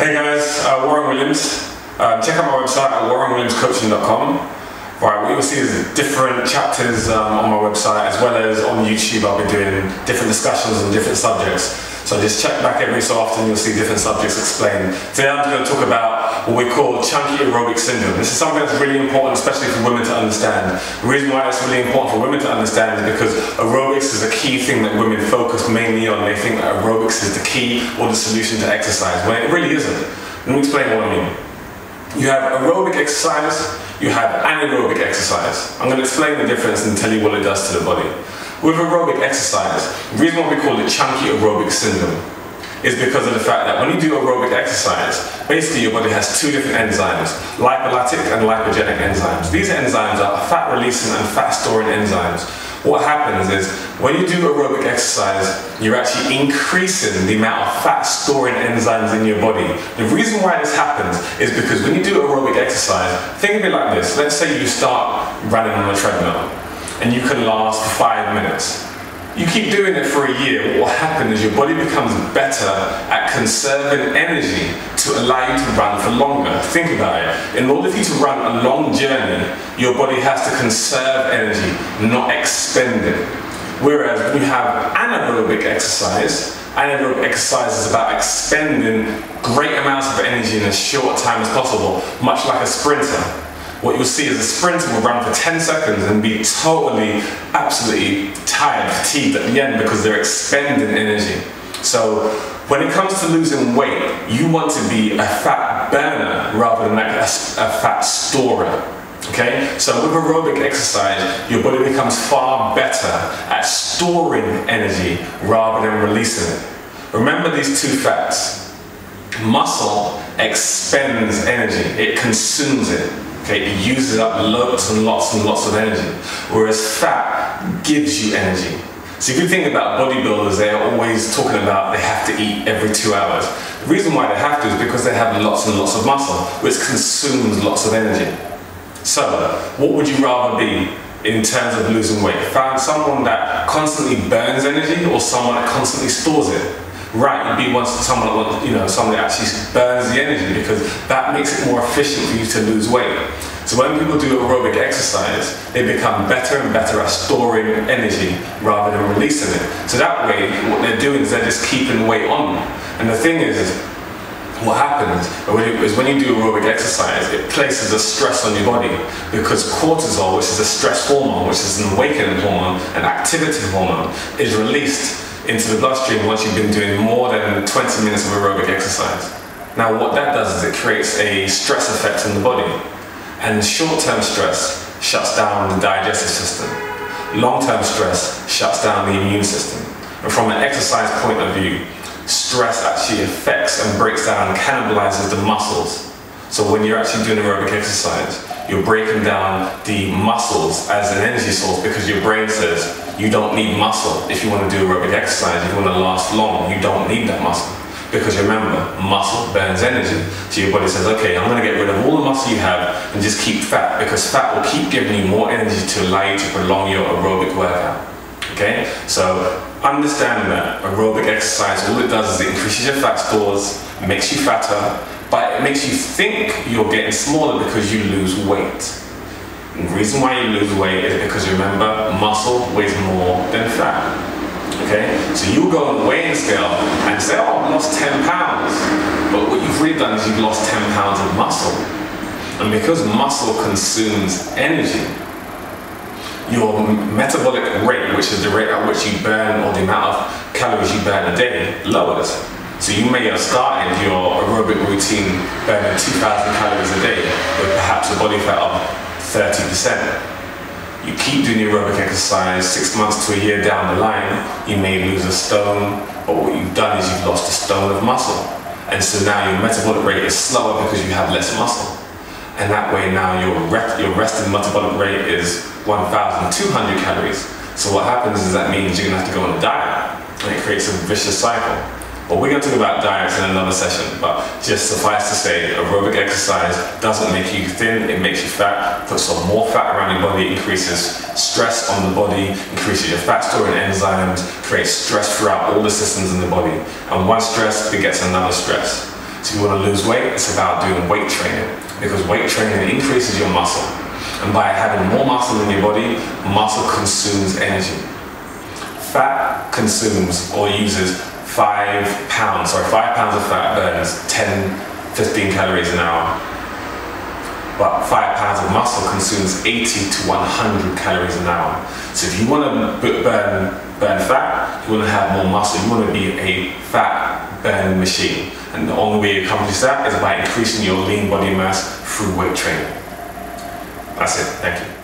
Hey guys, uh, Warren Williams. Um, check out my website at warrenwilliamscoaching.com. Right, what you'll see is different chapters um, on my website as well as on YouTube. I'll be doing different discussions on different subjects. So just check back every so often, you'll see different subjects explained. Today I'm going to talk about what we call chunky aerobic syndrome. This is something that's really important, especially for women to understand. The reason why it's really important for women to understand is because aerobics is a key thing that women focus mainly on. They think that aerobics is the key or the solution to exercise, when it really isn't. Let me explain what I mean. You have aerobic exercise, you have anaerobic exercise. I'm going to explain the difference and tell you what it does to the body. With aerobic exercise, the reason why we call it chunky aerobic syndrome is because of the fact that when you do aerobic exercise, basically your body has two different enzymes, lipolytic and lipogenic enzymes. These enzymes are fat releasing and fat storing enzymes. What happens is when you do aerobic exercise, you're actually increasing the amount of fat storing enzymes in your body. The reason why this happens is because when you do aerobic exercise, think of it like this. Let's say you start running on a treadmill and you can last five minutes. You keep doing it for a year, what will happen is your body becomes better conserving energy to allow you to run for longer. Think about it. In order for you to run a long journey, your body has to conserve energy, not expend it. Whereas you have anaerobic exercise, anaerobic exercise is about expending great amounts of energy in as short time as possible, much like a sprinter what you'll see is a sprinter will run for 10 seconds and be totally, absolutely tired, fatigued at the end because they're expending energy. So when it comes to losing weight, you want to be a fat burner rather than like a, a fat storer. Okay, so with aerobic exercise, your body becomes far better at storing energy rather than releasing it. Remember these two facts. Muscle expends energy, it consumes it. Okay, it uses up lots and lots and lots of energy, whereas fat gives you energy. So if you think about bodybuilders, they are always talking about they have to eat every two hours. The reason why they have to is because they have lots and lots of muscle, which consumes lots of energy. So, what would you rather be in terms of losing weight? Find someone that constantly burns energy or someone that constantly stores it? right, you'd be once someone you know someone that actually burns the energy because that makes it more efficient for you to lose weight. So when people do aerobic exercise, they become better and better at storing energy rather than releasing it. So that way, what they're doing is they're just keeping weight on. And the thing is, what happens is when you do aerobic exercise, it places a stress on your body because cortisol, which is a stress hormone, which is an awakening hormone, an activity hormone, is released into the bloodstream once you've been doing more than 20 minutes of aerobic exercise. Now what that does is it creates a stress effect in the body. And short-term stress shuts down the digestive system. Long-term stress shuts down the immune system. And from an exercise point of view, stress actually affects and breaks down and cannibalizes the muscles. So when you're actually doing aerobic exercise, you're breaking down the muscles as an energy source because your brain says you don't need muscle if you want to do aerobic exercise, if you want to last long, you don't need that muscle. Because remember, muscle burns energy. So your body says, okay, I'm going to get rid of all the muscle you have and just keep fat because fat will keep giving you more energy to allow you to prolong your aerobic workout. Okay? So understand that aerobic exercise, all it does is it increases your fat stores, makes you fatter, but it makes you think you're getting smaller because you lose weight. And the reason why you lose weight is because remember, muscle weighs more than fat. Okay? So you go on the weighing scale and say, oh, I've lost 10 pounds. But what you've really done is you've lost 10 pounds of muscle. And because muscle consumes energy, your metabolic rate, which is the rate at which you burn or the amount of calories you burn a day, lowers. So you may have started your aerobic routine burning 2,000 calories a day with perhaps a body fat of 30%. You keep doing aerobic exercise, six months to a year down the line, you may lose a stone, but what you've done is you've lost a stone of muscle. And so now your metabolic rate is slower because you have less muscle. And that way now your, rest, your resting metabolic rate is 1,200 calories. So what happens is that means you're gonna have to go on a diet, and it creates a vicious cycle. But we're going to talk about diets in another session, but just suffice to say, aerobic exercise doesn't make you thin, it makes you fat, puts some more fat around your body, increases stress on the body, increases your fat storing enzymes, creates stress throughout all the systems in the body. And one stress begets another stress. So if you want to lose weight, it's about doing weight training because weight training increases your muscle. And by having more muscle in your body, muscle consumes energy. Fat consumes or uses five pounds, sorry, five pounds of fat burns 10, 15 calories an hour. But five pounds of muscle consumes 80 to 100 calories an hour. So if you want to burn, burn fat, you want to have more muscle, you want to be a fat burning machine. And the only way you accomplish that is by increasing your lean body mass through weight training. That's it. Thank you.